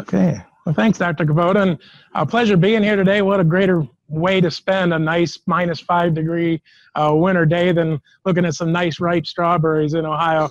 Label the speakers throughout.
Speaker 1: Okay. Well, thanks, Dr. Kubota, and a pleasure being here today. What a greater way to spend a nice minus five degree uh, winter day than looking at some nice ripe strawberries in Ohio.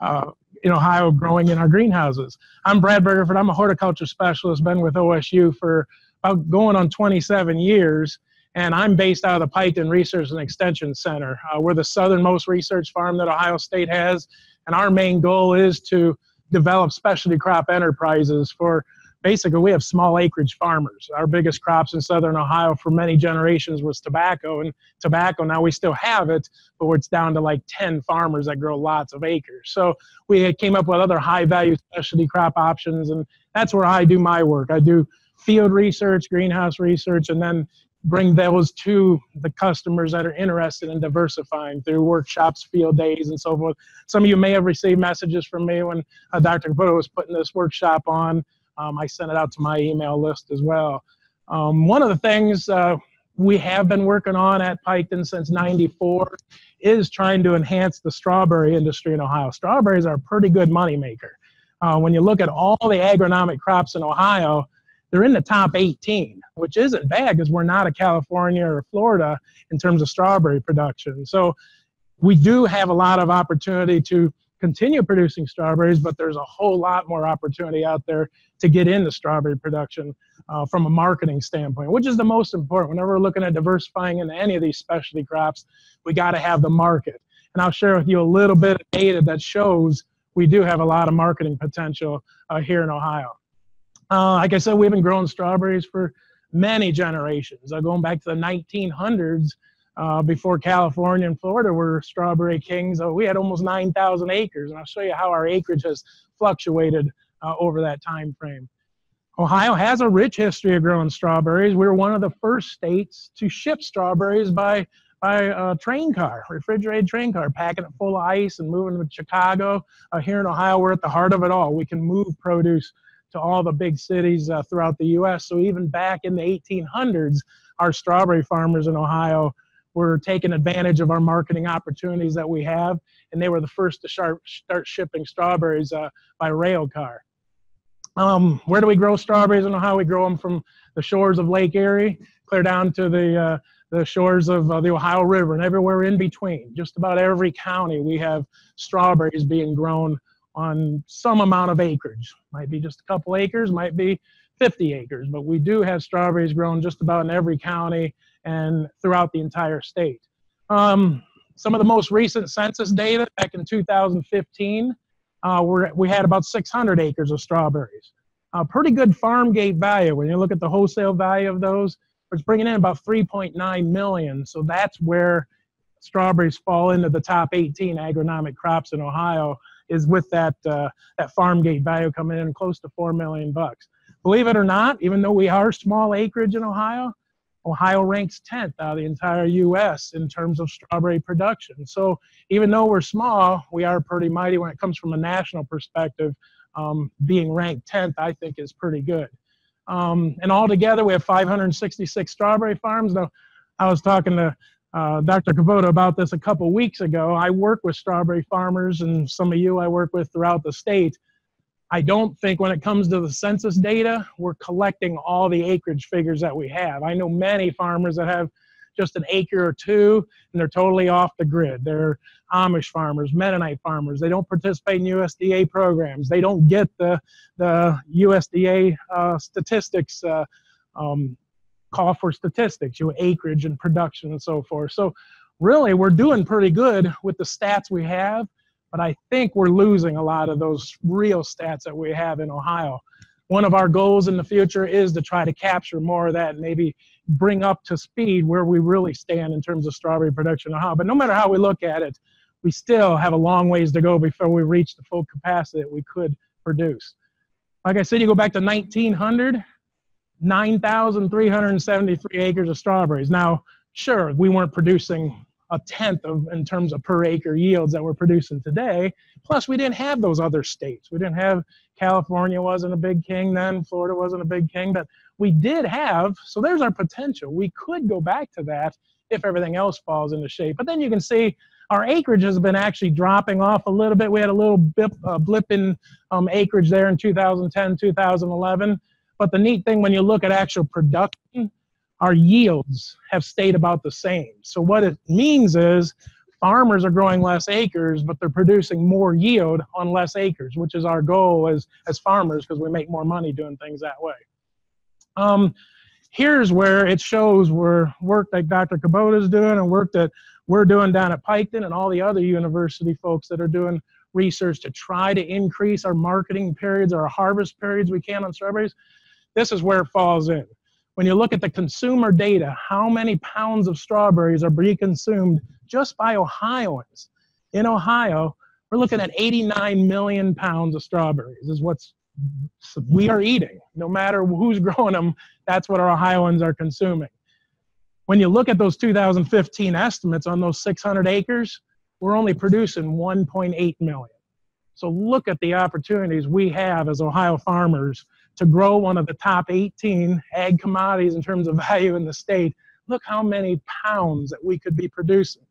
Speaker 1: Uh, in Ohio, growing in our greenhouses. I'm Brad Bergefurd. I'm a horticulture specialist. Been with OSU for about going on 27 years, and I'm based out of the Piketon Research and Extension Center. Uh, we're the southernmost research farm that Ohio State has, and our main goal is to develop specialty crop enterprises for basically we have small acreage farmers. Our biggest crops in southern Ohio for many generations was tobacco and tobacco. Now we still have it, but it's down to like 10 farmers that grow lots of acres. So we came up with other high value specialty crop options and that's where I do my work. I do field research, greenhouse research, and then bring those to the customers that are interested in diversifying through workshops, field days, and so forth. Some of you may have received messages from me when uh, Dr. Kubota was putting this workshop on. Um, I sent it out to my email list as well. Um, one of the things uh, we have been working on at Piketon since 94 is trying to enhance the strawberry industry in Ohio. Strawberries are a pretty good moneymaker. Uh, when you look at all the agronomic crops in Ohio, they're in the top 18, which isn't bad because we're not a California or Florida in terms of strawberry production. So we do have a lot of opportunity to continue producing strawberries, but there's a whole lot more opportunity out there to get into strawberry production uh, from a marketing standpoint, which is the most important. Whenever we're looking at diversifying into any of these specialty crops, we got to have the market. And I'll share with you a little bit of data that shows we do have a lot of marketing potential uh, here in Ohio. Uh, like I said, we've been growing strawberries for many generations. Uh, going back to the 1900s, uh, before California and Florida were strawberry kings. Uh, we had almost 9,000 acres, and I'll show you how our acreage has fluctuated uh, over that time frame. Ohio has a rich history of growing strawberries. We were one of the first states to ship strawberries by by a train car, refrigerated train car, packing it full of ice and moving to Chicago. Uh, here in Ohio, we're at the heart of it all. We can move produce to all the big cities uh, throughout the U.S. So even back in the 1800s, our strawberry farmers in Ohio were taking advantage of our marketing opportunities that we have, and they were the first to start, start shipping strawberries uh, by rail car. Um, where do we grow strawberries and how we grow them from the shores of Lake Erie clear down to the, uh, the shores of uh, the Ohio River and everywhere in between. Just about every county we have strawberries being grown on some amount of acreage. Might be just a couple acres, might be 50 acres, but we do have strawberries grown just about in every county and throughout the entire state. Um, some of the most recent census data back in 2015, uh, we had about 600 acres of strawberries. A pretty good farm gate value. When you look at the wholesale value of those, it's bringing in about 3.9 million. So that's where strawberries fall into the top 18 agronomic crops in Ohio is with that uh, that farm gate value coming in close to 4 million bucks. Believe it or not, even though we are small acreage in Ohio, Ohio ranks 10th out of the entire U.S. in terms of strawberry production. So even though we're small, we are pretty mighty when it comes from a national perspective. Um, being ranked 10th, I think, is pretty good. Um, and altogether, we have 566 strawberry farms. Now, I was talking to uh, Dr. Kubota about this a couple weeks ago. I work with strawberry farmers, and some of you I work with throughout the state. I don't think when it comes to the census data, we're collecting all the acreage figures that we have. I know many farmers that have just an acre or two and they're totally off the grid. They're Amish farmers, Mennonite farmers. They don't participate in USDA programs. They don't get the, the USDA uh, statistics, uh, um, call for statistics, you know, acreage and production and so forth. So really we're doing pretty good with the stats we have but I think we're losing a lot of those real stats that we have in Ohio. One of our goals in the future is to try to capture more of that and maybe bring up to speed where we really stand in terms of strawberry production in Ohio. But no matter how we look at it, we still have a long ways to go before we reach the full capacity that we could produce. Like I said, you go back to 1900, 9,373 acres of strawberries. Now, sure, we weren't producing a tenth of in terms of per acre yields that we're producing today. Plus, we didn't have those other states. We didn't have California wasn't a big king then, Florida wasn't a big king, but we did have. So there's our potential. We could go back to that if everything else falls into shape. But then you can see our acreage has been actually dropping off a little bit. We had a little blip, uh, blip in um, acreage there in 2010, 2011. But the neat thing when you look at actual production, our yields have stayed about the same. So what it means is farmers are growing less acres, but they're producing more yield on less acres, which is our goal as, as farmers because we make more money doing things that way. Um, here's where it shows where work that Dr. Kubota is doing and work that we're doing down at Piketon and all the other university folks that are doing research to try to increase our marketing periods, our harvest periods we can on strawberries. This is where it falls in when you look at the consumer data, how many pounds of strawberries are being consumed just by Ohioans? In Ohio, we're looking at 89 million pounds of strawberries is what's we are eating. No matter who's growing them, that's what our Ohioans are consuming. When you look at those 2015 estimates on those 600 acres, we're only producing 1.8 million. So look at the opportunities we have as Ohio farmers to grow one of the top 18 ag commodities in terms of value in the state, look how many pounds that we could be producing.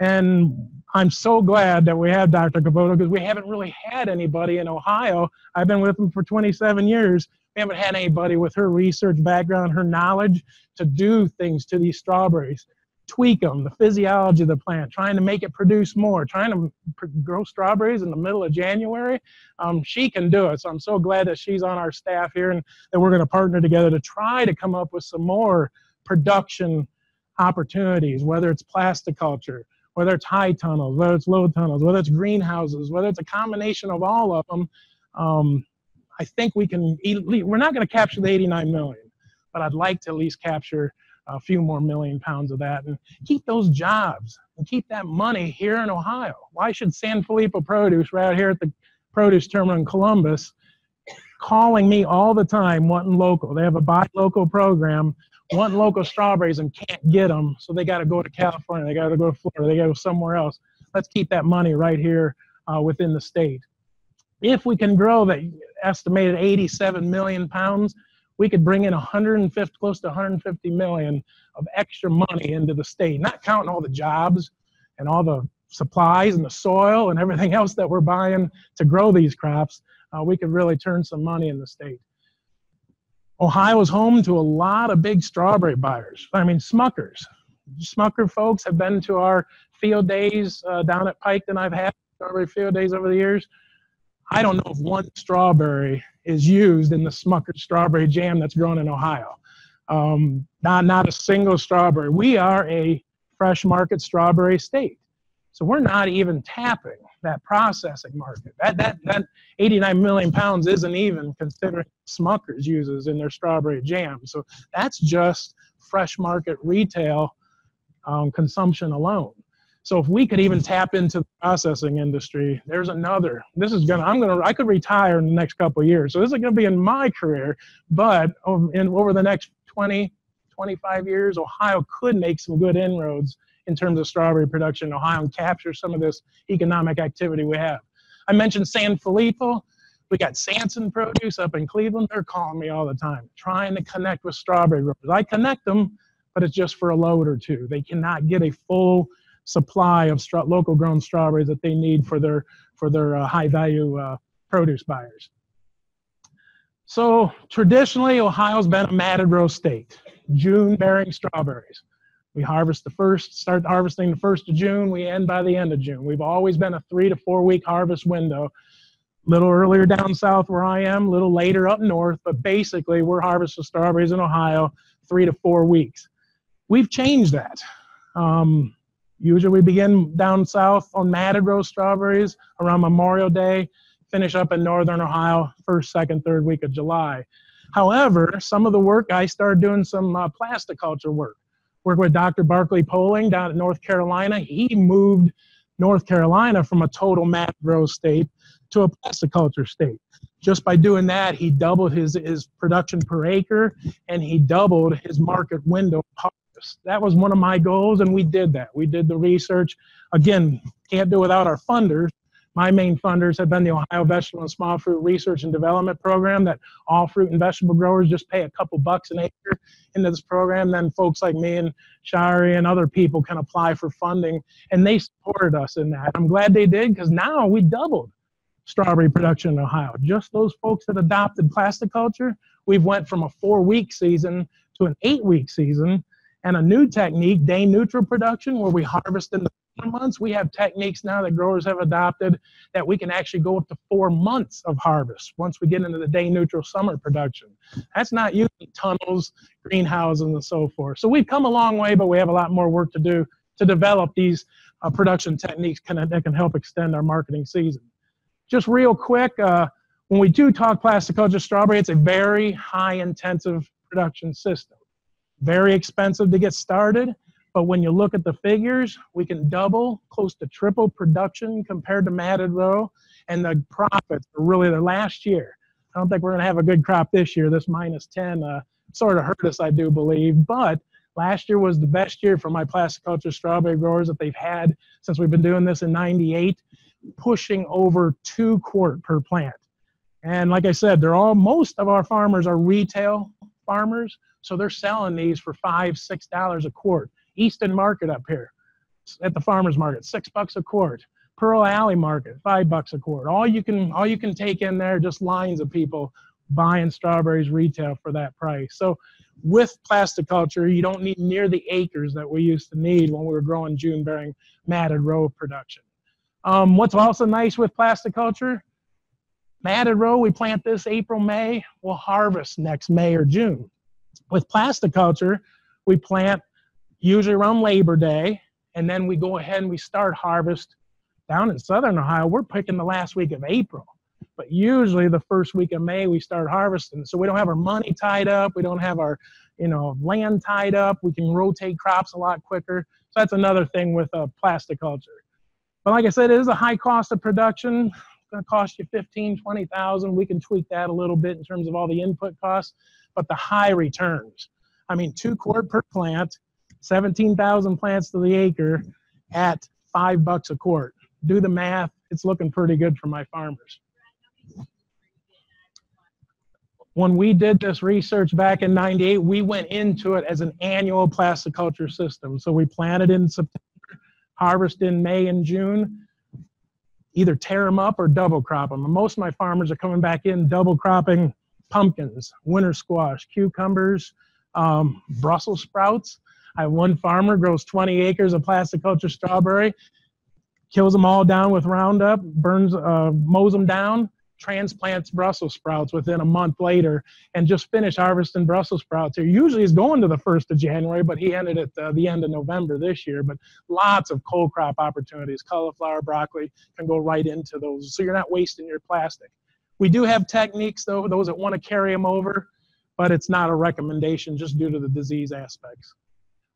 Speaker 1: And I'm so glad that we have Dr. Kubota because we haven't really had anybody in Ohio. I've been with him for 27 years. We haven't had anybody with her research background, her knowledge to do things to these strawberries tweak them, the physiology of the plant, trying to make it produce more, trying to grow strawberries in the middle of January. Um, she can do it. So I'm so glad that she's on our staff here and that we're going to partner together to try to come up with some more production opportunities, whether it's plasticulture, whether it's high tunnels, whether it's low tunnels, whether it's greenhouses, whether it's a combination of all of them. Um, I think we can, we're not going to capture the 89 million, but I'd like to at least capture a few more million pounds of that and keep those jobs and keep that money here in Ohio. Why should San Filippo Produce right here at the produce terminal in Columbus calling me all the time wanting local? They have a buy local program, wanting local strawberries and can't get them, so they got to go to California, they got to go to Florida, they got to go somewhere else. Let's keep that money right here uh, within the state. If we can grow that estimated 87 million pounds, we could bring in 150, close to 150 million of extra money into the state, not counting all the jobs and all the supplies and the soil and everything else that we're buying to grow these crops. Uh, we could really turn some money in the state. Ohio is home to a lot of big strawberry buyers. I mean, Smuckers. Smucker folks have been to our field days uh, down at Pike, and I've had strawberry field days over the years. I don't know if one strawberry is used in the Smucker strawberry jam that's grown in Ohio. Um, not, not a single strawberry. We are a fresh market strawberry state. So we're not even tapping that processing market. That, that, that 89 million pounds isn't even considering Smuckers uses in their strawberry jam. So that's just fresh market retail um, consumption alone. So if we could even tap into the processing industry, there's another. This is gonna. I'm gonna. I could retire in the next couple years. So this is gonna be in my career, but in over the next 20, 25 years, Ohio could make some good inroads in terms of strawberry production in Ohio and capture some of this economic activity we have. I mentioned San Filippo. We got Sanson Produce up in Cleveland. They're calling me all the time, trying to connect with strawberry growers. I connect them, but it's just for a load or two. They cannot get a full supply of local grown strawberries that they need for their for their uh, high value uh, produce buyers. So traditionally, Ohio's been a matted row state. June bearing strawberries. We harvest the first, start harvesting the first of June. We end by the end of June. We've always been a three to four week harvest window. A little earlier down south where I am, a little later up north, but basically we're harvesting strawberries in Ohio three to four weeks. We've changed that. Um, Usually we begin down south on matted row strawberries around Memorial Day, finish up in northern Ohio first, second, third week of July. However, some of the work I started doing some uh, plasticulture work. Work with Dr. Barclay Poling down at North Carolina. He moved North Carolina from a total matted row state to a plasticulture state. Just by doing that, he doubled his, his production per acre and he doubled his market window that was one of my goals, and we did that. We did the research. Again, can't do without our funders, my main funders have been the Ohio Vegetable and Small Fruit Research and Development Program that all fruit and vegetable growers just pay a couple bucks an acre into this program. Then folks like me and Chieri and other people can apply for funding, and they supported us in that. I'm glad they did because now we doubled strawberry production in Ohio. Just those folks that adopted plasticulture, we've went from a four-week season to an eight-week season, and a new technique, day neutral production, where we harvest in the summer months. We have techniques now that growers have adopted that we can actually go up to four months of harvest once we get into the day neutral summer production. That's not using tunnels, greenhouses, and so forth. So we've come a long way, but we have a lot more work to do to develop these uh, production techniques can, that can help extend our marketing season. Just real quick, uh, when we do talk plasticulture strawberry, it's a very high intensive production system. Very expensive to get started but when you look at the figures, we can double, close to triple production compared to matted row, and the profits are really the last year. I don't think we're going to have a good crop this year. This minus 10 uh, sort of hurt us, I do believe. But last year was the best year for my plasticulture strawberry growers that they've had since we've been doing this in 98, pushing over two quart per plant. And like I said, they're all, most of our farmers are retail farmers, so they're selling these for five, six dollars a quart. Easton Market up here at the farmers market, six bucks a quart. Pearl Alley Market, five bucks a quart. All you can all you can take in there just lines of people buying strawberries retail for that price. So with plasticulture, you don't need near the acres that we used to need when we were growing June bearing matted row production. Um, what's also nice with plasticulture, matted row, we plant this April, May, we'll harvest next May or June. With plasticulture, we plant usually around Labor Day, and then we go ahead and we start harvest down in southern Ohio. We're picking the last week of April, but usually the first week of May we start harvesting. So we don't have our money tied up, we don't have our you know land tied up. We can rotate crops a lot quicker. So that's another thing with uh, plasticulture. But like I said, it is a high cost of production. Going to cost you 15, 20,000. We can tweak that a little bit in terms of all the input costs, but the high returns. I mean, two quart per plant 17,000 plants to the acre at five bucks a quart. Do the math, it's looking pretty good for my farmers. When we did this research back in 98, we went into it as an annual plasticulture system. So we planted in September, harvest in May and June, either tear them up or double crop them. Most of my farmers are coming back in double cropping pumpkins, winter squash, cucumbers, um, Brussels sprouts. I have one farmer grows 20 acres of plasticulture strawberry, kills them all down with Roundup, burns, uh, mows them down, transplants Brussels sprouts within a month later, and just finished harvesting Brussels sprouts here. Usually he's going to the 1st of January, but he ended at uh, the end of November this year. But lots of cold crop opportunities. Cauliflower, broccoli can go right into those. So you're not wasting your plastic. We do have techniques, though, those that want to carry them over, but it's not a recommendation just due to the disease aspects.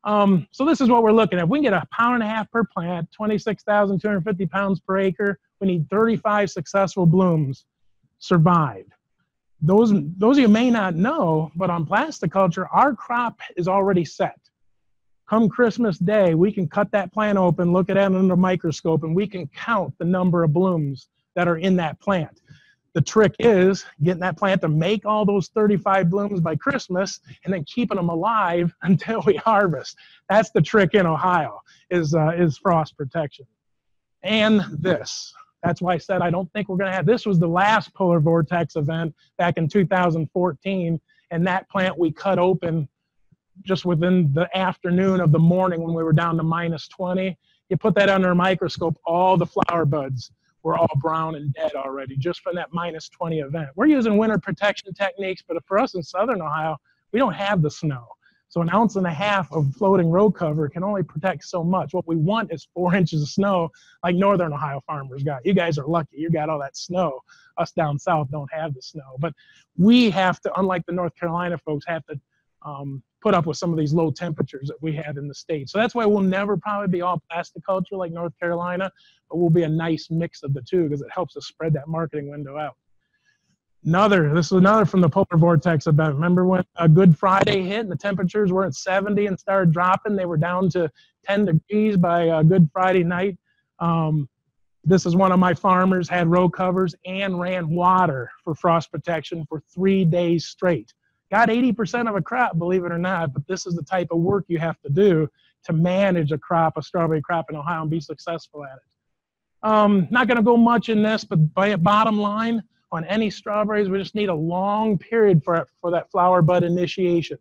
Speaker 1: Um, so this is what we're looking at. If we can get a pound and a half per plant, 26,250 pounds per acre, we need 35 successful blooms survived. Those, those of you may not know, but on plasticulture, our crop is already set. Come Christmas Day, we can cut that plant open, look at it under a microscope, and we can count the number of blooms that are in that plant. The trick is getting that plant to make all those 35 blooms by Christmas and then keeping them alive until we harvest. That's the trick in Ohio is, uh, is frost protection. And this. That's why I said I don't think we're going to have this was the last polar vortex event back in 2014 and that plant we cut open just within the afternoon of the morning when we were down to minus 20. You put that under a microscope, all the flower buds were all brown and dead already just from that minus 20 event. We're using winter protection techniques, but for us in southern Ohio, we don't have the snow. So an ounce and a half of floating row cover can only protect so much. What we want is four inches of snow like northern Ohio farmers got. You guys are lucky. You got all that snow. Us down south don't have the snow. But we have to, unlike the North Carolina folks, have to um, put up with some of these low temperatures that we have in the state. So that's why we'll never probably be all plasticulture like North Carolina but we'll be a nice mix of the two because it helps us spread that marketing window out. Another, this is another from the polar vortex event. Remember when a Good Friday hit and the temperatures were at 70 and started dropping? They were down to 10 degrees by a Good Friday night. Um, this is one of my farmers, had row covers and ran water for frost protection for three days straight. Got 80% of a crop, believe it or not, but this is the type of work you have to do to manage a crop, a strawberry crop in Ohio and be successful at it. Um, not going to go much in this, but by bottom line, on any strawberries, we just need a long period for, for that flower bud initiation.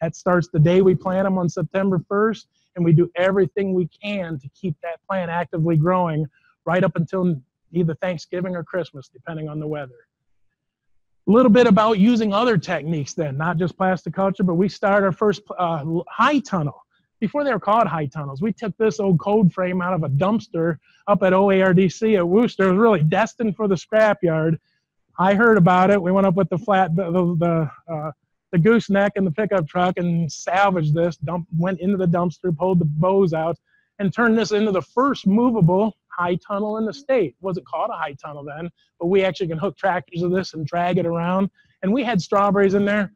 Speaker 1: That starts the day we plant them on September 1st, and we do everything we can to keep that plant actively growing right up until either Thanksgiving or Christmas, depending on the weather. A little bit about using other techniques then, not just plasticulture, but we started our first uh, high tunnel. Before they were called high tunnels, we took this old cold frame out of a dumpster up at OARDC at Wooster. It was really destined for the scrapyard. I heard about it. We went up with the flat, the, the, the, uh, the gooseneck and the pickup truck and salvaged this, dump, went into the dumpster, pulled the bows out, and turned this into the first movable high tunnel in the state. Wasn't called a high tunnel then, but we actually can hook tractors to this and drag it around. And we had strawberries in there.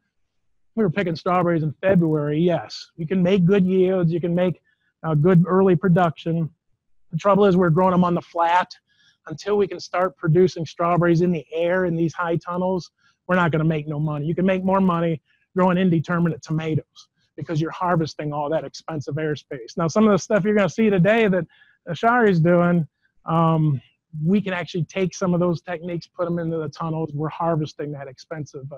Speaker 1: We were picking strawberries in February. Yes, you can make good yields. You can make uh, good early production. The trouble is we're growing them on the flat. Until we can start producing strawberries in the air in these high tunnels, we're not going to make no money. You can make more money growing indeterminate tomatoes because you're harvesting all that expensive airspace. Now, some of the stuff you're going to see today that Ashari is doing, um, we can actually take some of those techniques, put them into the tunnels. We're harvesting that expensive, uh,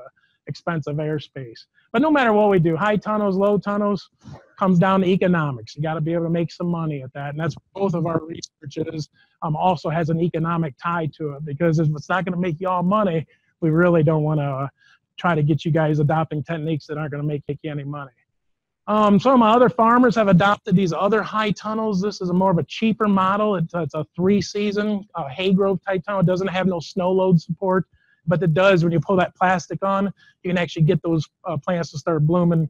Speaker 1: expensive airspace. But no matter what we do, high tunnels, low tunnels, comes down to economics. You got to be able to make some money at that, and that's both of our researches um, also has an economic tie to it because if it's not going to make y'all money, we really don't want to uh, try to get you guys adopting techniques that aren't going to make you any money. Um, some of my other farmers have adopted these other high tunnels. This is a more of a cheaper model. It's, it's a three-season uh, Haygrove type tunnel. It doesn't have no snow load support, but it does when you pull that plastic on, you can actually get those uh, plants to start blooming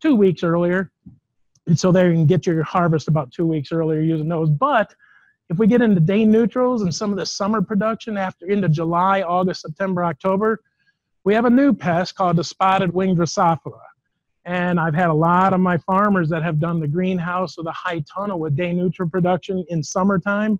Speaker 1: two weeks earlier. And so there you can get your harvest about two weeks earlier using those. But if we get into day neutrals and some of the summer production after into July, August, September, October, we have a new pest called the spotted winged Drosophila. And I've had a lot of my farmers that have done the greenhouse or the high tunnel with day neutral production in summertime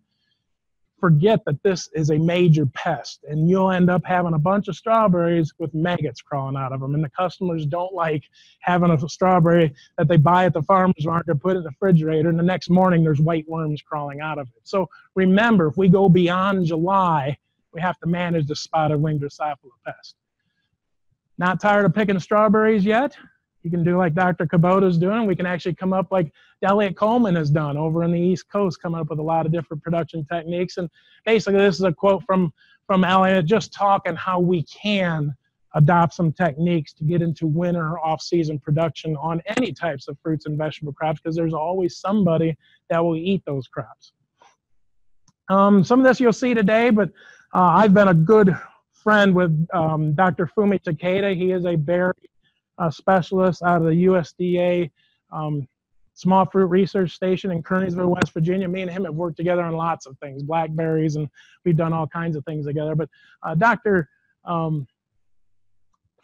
Speaker 1: forget that this is a major pest and you'll end up having a bunch of strawberries with maggots crawling out of them and the customers don't like having a strawberry that they buy at the farmer's market put in the refrigerator and the next morning there's white worms crawling out of it. So remember if we go beyond july we have to manage the spotted winged drosophila pest. Not tired of picking strawberries yet you can do like Dr. Kubota's doing. We can actually come up like Eliot Coleman has done over in the East Coast, coming up with a lot of different production techniques. And basically, this is a quote from from Eliot, just talking how we can adopt some techniques to get into winter off-season production on any types of fruits and vegetable crops, because there's always somebody that will eat those crops. Um, some of this you'll see today, but uh, I've been a good friend with um, Dr. Fumi Takeda. He is a berry uh, specialist out of the USDA um, Small Fruit Research Station in Kearneysville, West Virginia. Me and him have worked together on lots of things, blackberries, and we've done all kinds of things together. But uh, Dr. Um,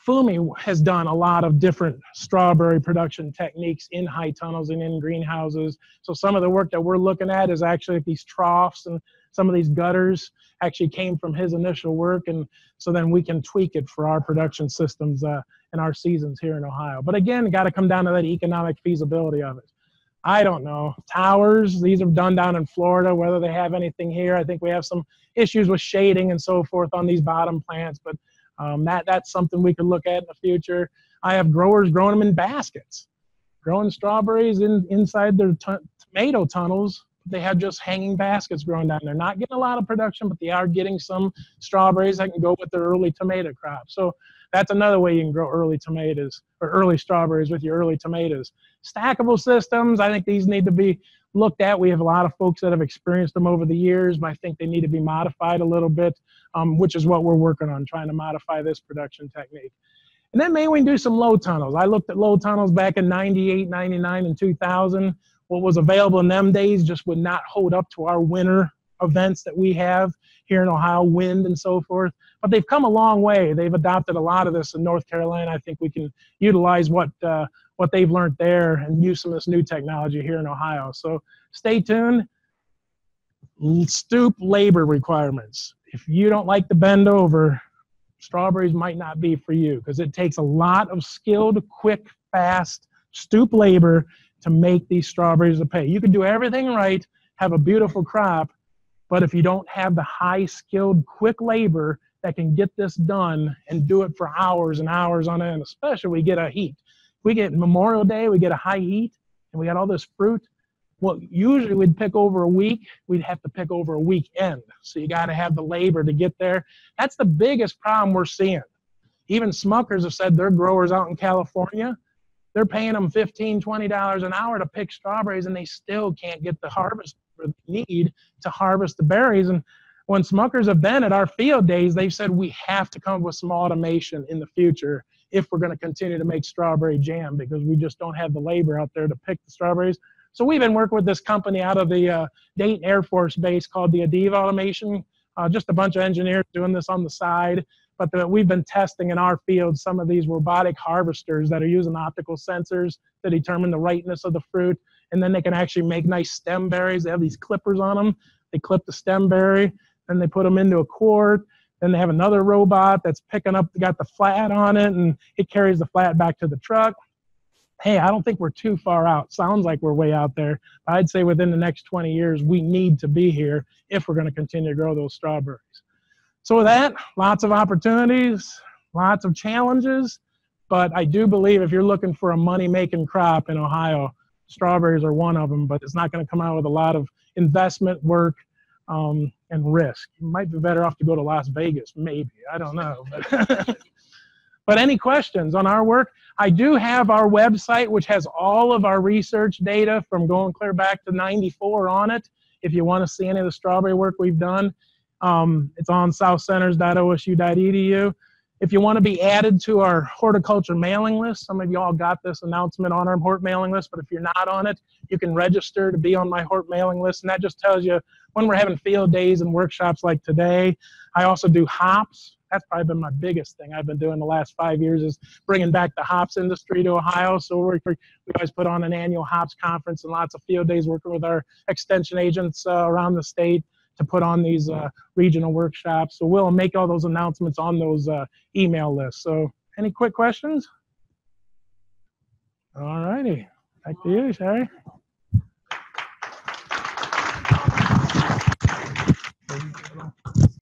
Speaker 1: Fumi has done a lot of different strawberry production techniques in high tunnels and in greenhouses. So some of the work that we're looking at is actually these troughs and some of these gutters actually came from his initial work. And so then we can tweak it for our production systems uh, and our seasons here in Ohio. But again, got to come down to that economic feasibility of it. I don't know. Towers, these are done down in Florida, whether they have anything here. I think we have some issues with shading and so forth on these bottom plants, but um, that, that's something we could look at in the future. I have growers growing them in baskets, growing strawberries in, inside their tomato tunnels. They have just hanging baskets growing down They're Not getting a lot of production, but they are getting some strawberries that can go with their early tomato crop. So that's another way you can grow early tomatoes or early strawberries with your early tomatoes. Stackable systems, I think these need to be looked at. We have a lot of folks that have experienced them over the years, but I think they need to be modified a little bit, um, which is what we're working on, trying to modify this production technique. And then maybe we can do some low tunnels. I looked at low tunnels back in 98, 99, and 2000. What was available in them days just would not hold up to our winter events that we have here in Ohio, wind and so forth. But they've come a long way. They've adopted a lot of this in North Carolina. I think we can utilize what uh, what they've learned there and use some of this new technology here in Ohio. So stay tuned. stoop labor requirements. If you don't like to bend over, strawberries might not be for you because it takes a lot of skilled, quick, fast stoop labor to make these strawberries to pay. You can do everything right, have a beautiful crop, but if you don't have the high skilled, quick labor that can get this done and do it for hours and hours on end, especially we get a heat. We get Memorial Day, we get a high heat, and we got all this fruit. Well, usually we'd pick over a week, we'd have to pick over a weekend. So you got to have the labor to get there. That's the biggest problem we're seeing. Even Smuckers have said their growers out in California, they're paying them $15, $20 an hour to pick strawberries, and they still can't get the harvest need to harvest the berries. And when Smuckers have been at our field days, they've said we have to come up with some automation in the future if we're going to continue to make strawberry jam because we just don't have the labor out there to pick the strawberries. So we've been working with this company out of the uh, Dayton Air Force Base called the Adiva Automation. Uh, just a bunch of engineers doing this on the side. But we've been testing in our field some of these robotic harvesters that are using optical sensors to determine the ripeness of the fruit. And then they can actually make nice stem berries. They have these clippers on them. They clip the stem berry, then they put them into a quart. Then they have another robot that's picking up, got the flat on it, and it carries the flat back to the truck hey, I don't think we're too far out. Sounds like we're way out there. I'd say within the next 20 years, we need to be here if we're going to continue to grow those strawberries. So with that, lots of opportunities, lots of challenges, but I do believe if you're looking for a money-making crop in Ohio, strawberries are one of them, but it's not going to come out with a lot of investment work um, and risk. You might be better off to go to Las Vegas, maybe. I don't know. But But any questions on our work? I do have our website, which has all of our research data from going clear back to 94 on it. If you want to see any of the strawberry work we've done, um, it's on southcenters.osu.edu. If you want to be added to our horticulture mailing list, some of you all got this announcement on our hort mailing list, but if you're not on it, you can register to be on my hort mailing list, and that just tells you when we're having field days and workshops like today. I also do hops, that's probably been my biggest thing I've been doing the last five years is bringing back the hops industry to Ohio. So we we always put on an annual hops conference and lots of field days working with our extension agents uh, around the state to put on these uh, regional workshops. So we'll make all those announcements on those uh, email lists. So any quick questions? All righty. Back to you, Chieri.